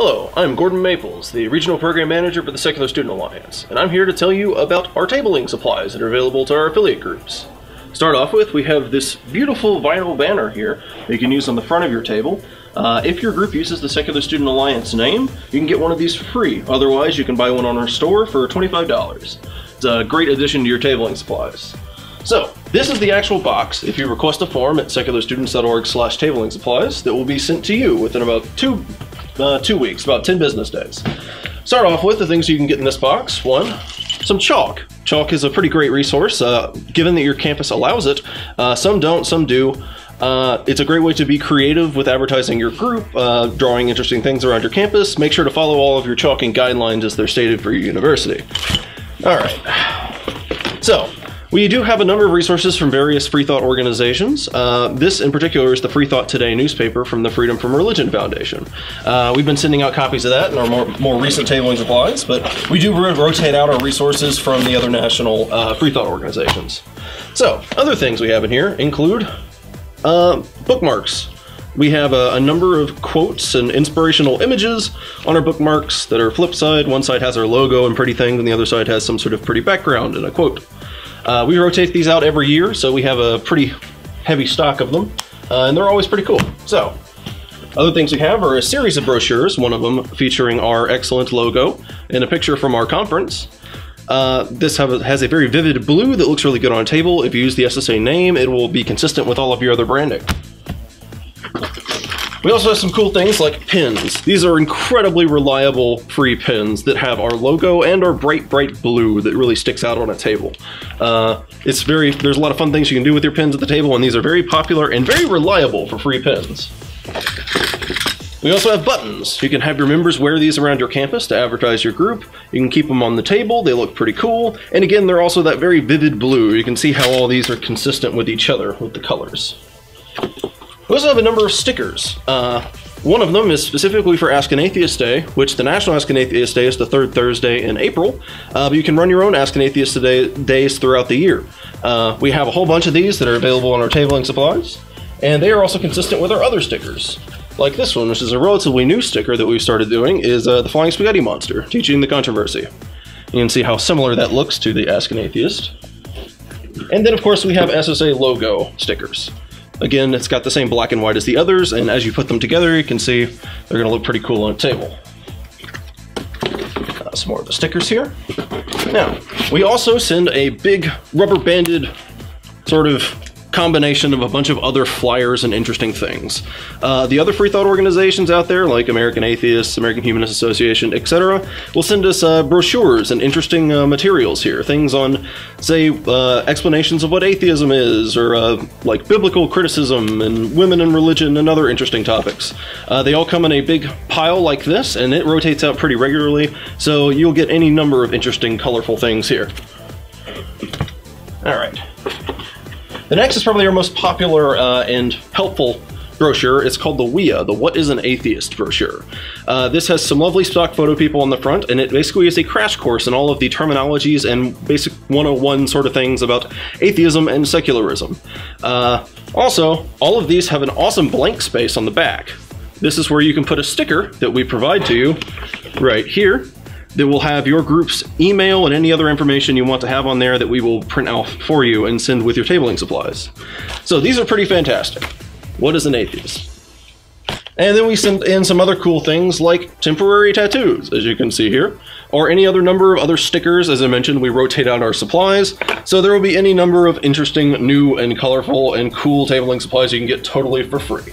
Hello, I'm Gordon Maples, the Regional Program Manager for the Secular Student Alliance, and I'm here to tell you about our tabling supplies that are available to our affiliate groups. Start off with, we have this beautiful vinyl banner here that you can use on the front of your table. Uh, if your group uses the Secular Student Alliance name, you can get one of these free. Otherwise, you can buy one on our store for $25. It's a great addition to your tabling supplies. So, this is the actual box if you request a form at secularstudents.org slash tabling supplies that will be sent to you within about two, uh, two weeks, about 10 business days. Start off with the things you can get in this box. One, some chalk. Chalk is a pretty great resource, uh, given that your campus allows it. Uh, some don't, some do. Uh, it's a great way to be creative with advertising your group, uh, drawing interesting things around your campus. Make sure to follow all of your chalking guidelines as they're stated for your university. All right. So, we do have a number of resources from various free thought organizations. Uh, this in particular is the Free Thought Today newspaper from the Freedom from Religion Foundation. Uh, we've been sending out copies of that in our more, more recent tabling supplies, but we do rotate out our resources from the other national uh, free thought organizations. So, other things we have in here include uh, bookmarks. We have a, a, number of quotes and inspirational images on our bookmarks that are flip side. One side has our logo and pretty things, and the other side has some sort of pretty background and a quote. Uh, we rotate these out every year, so we have a pretty heavy stock of them, uh, and they're always pretty cool. So, other things we have are a series of brochures, one of them featuring our excellent logo and a picture from our conference. Uh, this has a very vivid blue that looks really good on a table. If you use the SSA name, it will be consistent with all of your other branding. We also have some cool things like pins. These are incredibly reliable free pins that have our logo and our bright, bright blue that really sticks out on a table. Uh, it's very, there's a lot of fun things you can do with your pins at the table, and these are very popular and very reliable for free pins. We also have buttons. You can have your members wear these around your campus to advertise your group. You can keep them on the table. They look pretty cool. And again, they're also that very vivid blue. You can see how all these are consistent with each other with the colors. We also have a number of stickers. Uh, one of them is specifically for Ask an Atheist Day, which the National Ask an Atheist Day is the third Thursday in April. Uh, but you can run your own Ask an Atheist Day days throughout the year. Uh, we have a whole bunch of these that are available on our tabling supplies, and they are also consistent with our other stickers. Like this one, which is a relatively new sticker that we've started doing, is uh, the Flying Spaghetti Monster, teaching the controversy. You can see how similar that looks to the Ask an Atheist. And then, of course, we have SSA logo stickers. Again, it's got the same black and white as the others, and as you put them together, you can see they're gonna look pretty cool on a table. Uh, some more of the stickers here. Now, we also send a big rubber banded sort of combination of a bunch of other flyers and interesting things. Uh, the other free thought organizations out there, like American Atheists, American Humanist Association, etc., will send us uh, brochures and interesting uh, materials here. Things on, say, uh, explanations of what atheism is, or uh, like biblical criticism and women and religion and other interesting topics. Uh, they all come in a big pile like this, and it rotates out pretty regularly, so you'll get any number of interesting, colorful things here. All right. The next is probably our most popular uh, and helpful brochure. It's called the WIA, the What is an Atheist brochure. Uh, this has some lovely stock photo people on the front, and it basically is a crash course in all of the terminologies and basic 101 sort of things about atheism and secularism. Uh, also, all of these have an awesome blank space on the back. This is where you can put a sticker that we provide to you right here that will have your group's email and any other information you want to have on there that we will print out for you and send with your tabling supplies. So these are pretty fantastic. What is an atheist? And then we send in some other cool things like temporary tattoos, as you can see here, or any other number of other stickers. As I mentioned, we rotate out our supplies, so there will be any number of interesting, new, and colorful and cool tabling supplies you can get totally for free.